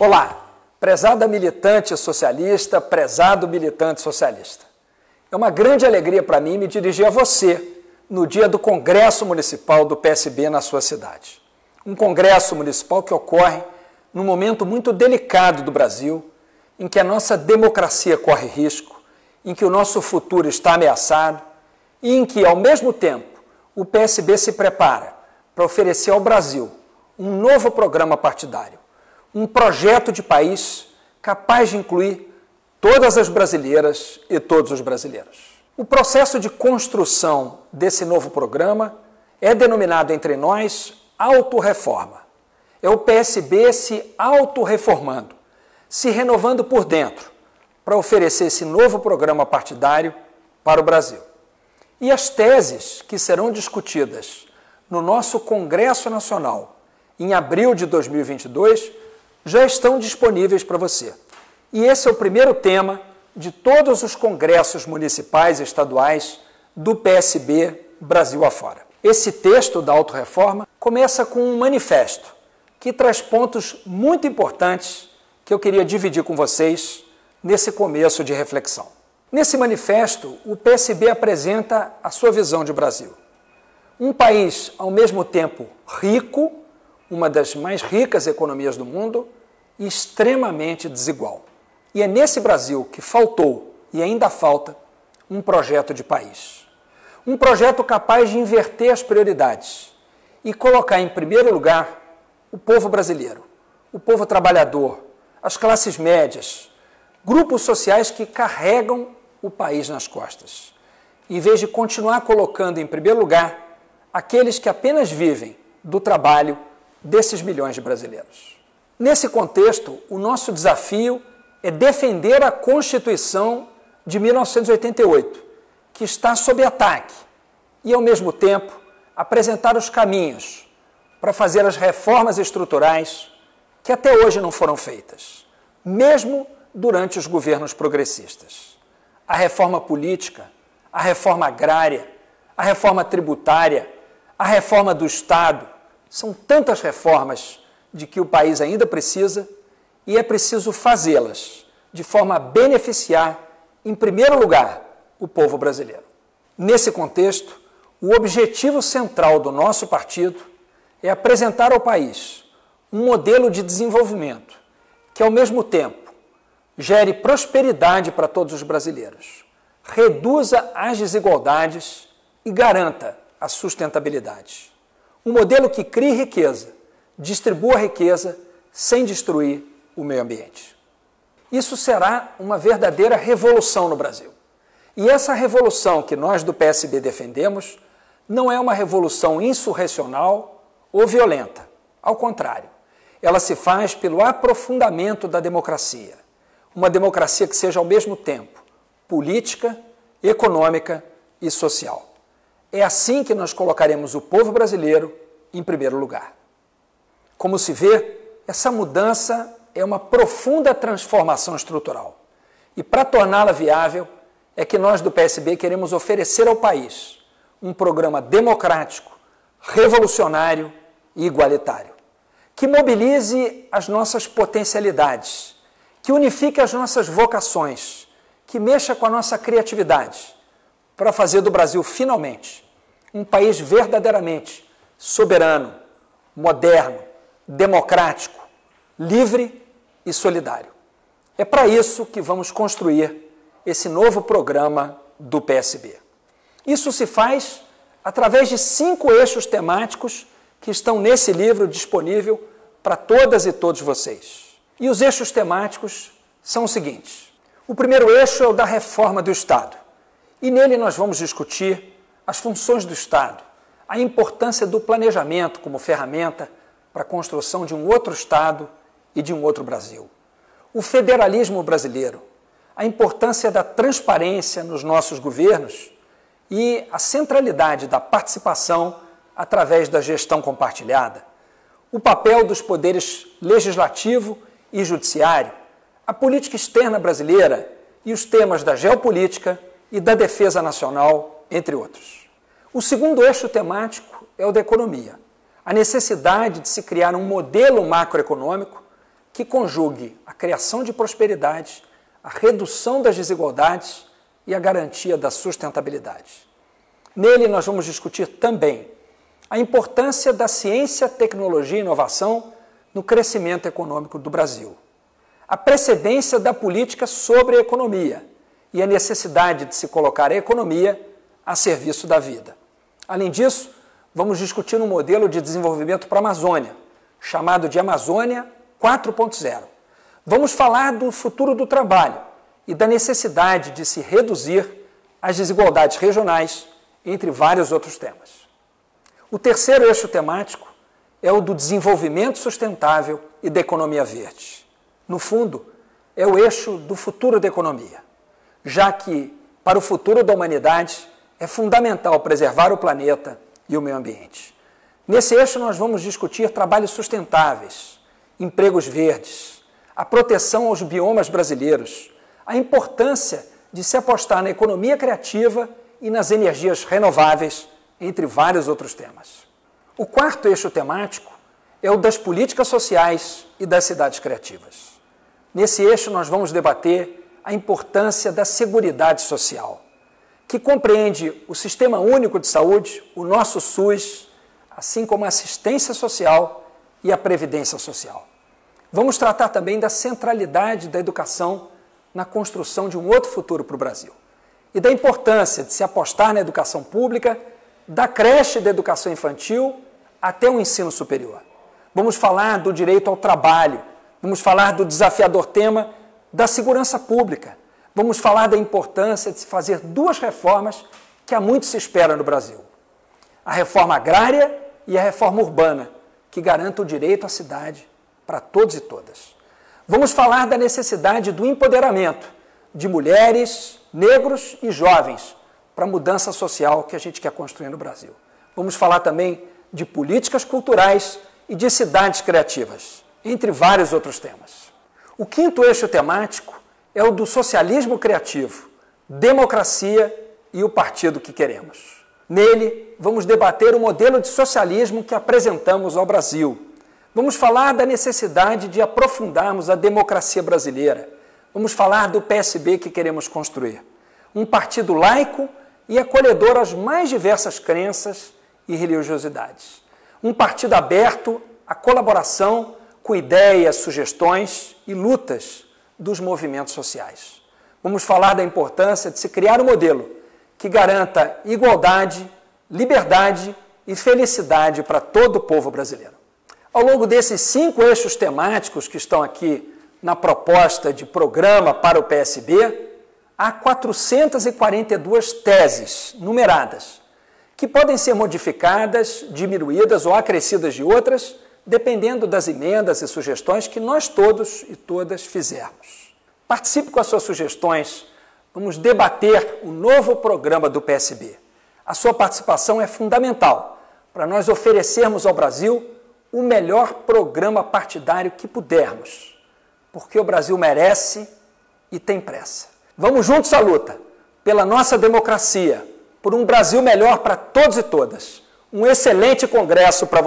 Olá, prezada militante socialista, prezado militante socialista. É uma grande alegria para mim me dirigir a você no dia do Congresso Municipal do PSB na sua cidade. Um congresso municipal que ocorre num momento muito delicado do Brasil, em que a nossa democracia corre risco, em que o nosso futuro está ameaçado e em que, ao mesmo tempo, o PSB se prepara para oferecer ao Brasil um novo programa partidário um projeto de país capaz de incluir todas as brasileiras e todos os brasileiros. O processo de construção desse novo programa é denominado entre nós autorreforma. É o PSB se autorreformando, se renovando por dentro, para oferecer esse novo programa partidário para o Brasil. E as teses que serão discutidas no nosso Congresso Nacional em abril de 2022 já estão disponíveis para você. E esse é o primeiro tema de todos os congressos municipais e estaduais do PSB Brasil afora. Esse texto da autorreforma começa com um manifesto que traz pontos muito importantes que eu queria dividir com vocês nesse começo de reflexão. Nesse manifesto, o PSB apresenta a sua visão de Brasil. Um país ao mesmo tempo rico, uma das mais ricas economias do mundo, e extremamente desigual. E é nesse Brasil que faltou e ainda falta um projeto de país. Um projeto capaz de inverter as prioridades e colocar em primeiro lugar o povo brasileiro, o povo trabalhador, as classes médias, grupos sociais que carregam o país nas costas, em vez de continuar colocando em primeiro lugar aqueles que apenas vivem do trabalho desses milhões de brasileiros. Nesse contexto, o nosso desafio é defender a Constituição de 1988, que está sob ataque, e, ao mesmo tempo, apresentar os caminhos para fazer as reformas estruturais que até hoje não foram feitas, mesmo durante os governos progressistas. A reforma política, a reforma agrária, a reforma tributária, a reforma do Estado, são tantas reformas de que o país ainda precisa e é preciso fazê-las de forma a beneficiar, em primeiro lugar, o povo brasileiro. Nesse contexto, o objetivo central do nosso partido é apresentar ao país um modelo de desenvolvimento que, ao mesmo tempo, gere prosperidade para todos os brasileiros, reduza as desigualdades e garanta a sustentabilidade. Um modelo que crie riqueza distribua a riqueza sem destruir o meio ambiente. Isso será uma verdadeira revolução no Brasil. E essa revolução que nós do PSB defendemos não é uma revolução insurrecional ou violenta. Ao contrário, ela se faz pelo aprofundamento da democracia. Uma democracia que seja ao mesmo tempo política, econômica e social. É assim que nós colocaremos o povo brasileiro em primeiro lugar. Como se vê, essa mudança é uma profunda transformação estrutural. E para torná-la viável, é que nós do PSB queremos oferecer ao país um programa democrático, revolucionário e igualitário, que mobilize as nossas potencialidades, que unifique as nossas vocações, que mexa com a nossa criatividade, para fazer do Brasil finalmente um país verdadeiramente soberano, moderno, democrático, livre e solidário. É para isso que vamos construir esse novo programa do PSB. Isso se faz através de cinco eixos temáticos que estão nesse livro disponível para todas e todos vocês. E os eixos temáticos são os seguintes: o primeiro eixo é o da reforma do Estado, e nele nós vamos discutir as funções do Estado, a importância do planejamento como ferramenta para a construção de um outro Estado e de um outro Brasil. O federalismo brasileiro, a importância da transparência nos nossos governos e a centralidade da participação através da gestão compartilhada, o papel dos poderes legislativo e judiciário, a política externa brasileira e os temas da geopolítica e da defesa nacional, entre outros. O segundo eixo temático é o da economia a necessidade de se criar um modelo macroeconômico que conjugue a criação de prosperidade, a redução das desigualdades e a garantia da sustentabilidade. Nele, nós vamos discutir também a importância da ciência, tecnologia e inovação no crescimento econômico do Brasil, a precedência da política sobre a economia e a necessidade de se colocar a economia a serviço da vida. Além disso, vamos discutir um modelo de desenvolvimento para a Amazônia, chamado de Amazônia 4.0. Vamos falar do futuro do trabalho e da necessidade de se reduzir as desigualdades regionais, entre vários outros temas. O terceiro eixo temático é o do desenvolvimento sustentável e da economia verde. No fundo, é o eixo do futuro da economia, já que, para o futuro da humanidade, é fundamental preservar o planeta e o meio ambiente. Nesse eixo, nós vamos discutir trabalhos sustentáveis, empregos verdes, a proteção aos biomas brasileiros, a importância de se apostar na economia criativa e nas energias renováveis, entre vários outros temas. O quarto eixo temático é o das políticas sociais e das cidades criativas. Nesse eixo, nós vamos debater a importância da Seguridade Social, que compreende o Sistema Único de Saúde, o nosso SUS, assim como a assistência social e a previdência social. Vamos tratar também da centralidade da educação na construção de um outro futuro para o Brasil e da importância de se apostar na educação pública, da creche da educação infantil até o ensino superior. Vamos falar do direito ao trabalho, vamos falar do desafiador tema da segurança pública, vamos falar da importância de se fazer duas reformas que há muito se espera no Brasil: a reforma agrária e a reforma urbana, que garanta o direito à cidade para todos e todas. Vamos falar da necessidade do empoderamento de mulheres, negros e jovens para a mudança social que a gente quer construir no Brasil. Vamos falar também de políticas culturais e de cidades criativas, entre vários outros temas. O quinto eixo temático é o do socialismo criativo, democracia e o partido que queremos. Nele, vamos debater o modelo de socialismo que apresentamos ao Brasil. Vamos falar da necessidade de aprofundarmos a democracia brasileira vamos falar do PSB que queremos construir. Um partido laico e acolhedor às mais diversas crenças e religiosidades. Um partido aberto à colaboração com ideias, sugestões e lutas dos movimentos sociais. Vamos falar da importância de se criar um modelo que garanta igualdade, liberdade e felicidade para todo o povo brasileiro. Ao longo desses cinco eixos temáticos que estão aqui na proposta de programa para o PSB, há 442 teses numeradas, que podem ser modificadas, diminuídas ou acrescidas de outras, dependendo das emendas e sugestões que nós todos e todas fizermos. Participe com as suas sugestões, vamos debater o novo programa do PSB. A sua participação é fundamental para nós oferecermos ao Brasil o melhor programa partidário que pudermos porque o Brasil merece e tem pressa. Vamos juntos à luta pela nossa democracia, por um Brasil melhor para todos e todas. Um excelente congresso para você.